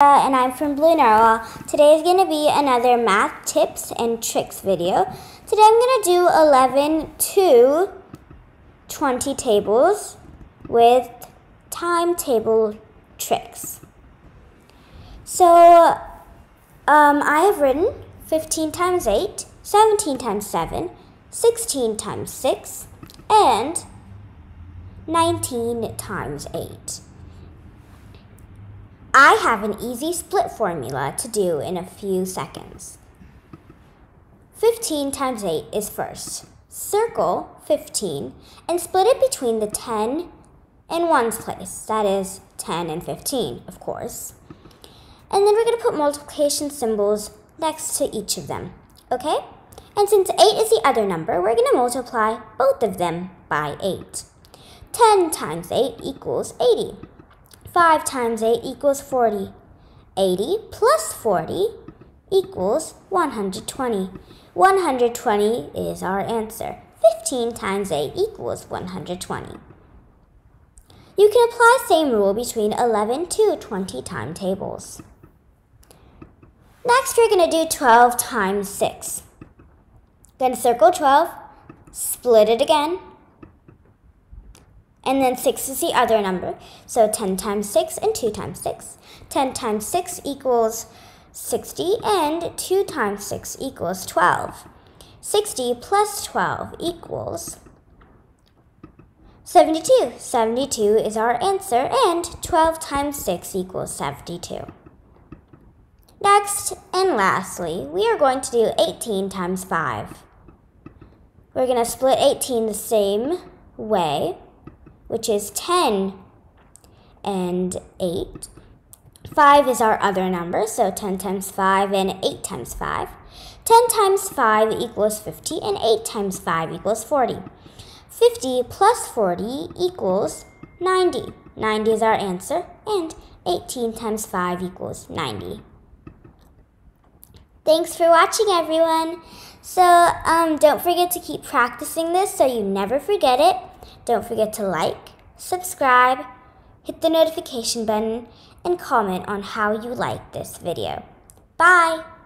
Uh, and I'm from Blue Narwhal. Today is going to be another math tips and tricks video. Today I'm going to do 11 to 20 tables with timetable tricks. So um, I have written 15 times 8, 17 times 7, 16 times 6, and 19 times 8. I have an easy split formula to do in a few seconds. 15 times 8 is first. Circle 15 and split it between the 10 and 1's place. That is 10 and 15, of course. And then we're going to put multiplication symbols next to each of them, okay? And since 8 is the other number, we're going to multiply both of them by 8. 10 times 8 equals 80. 5 times 8 equals 40. 80 plus 40 equals 120. 120 is our answer. 15 times 8 equals 120. You can apply same rule between 11 to 20 timetables. Next, we're going to do 12 times 6. Then circle 12, split it again, and then 6 is the other number. So 10 times 6 and 2 times 6. 10 times 6 equals 60 and 2 times 6 equals 12. 60 plus 12 equals 72. 72 is our answer and 12 times 6 equals 72. Next and lastly, we are going to do 18 times 5. We're going to split 18 the same way which is 10 and 8. 5 is our other number, so 10 times 5 and 8 times 5. 10 times 5 equals 50, and 8 times 5 equals 40. 50 plus 40 equals 90. 90 is our answer, and 18 times 5 equals 90. Thanks for watching, everyone. So um, don't forget to keep practicing this so you never forget it. Don't forget to like, subscribe, hit the notification button, and comment on how you like this video. Bye!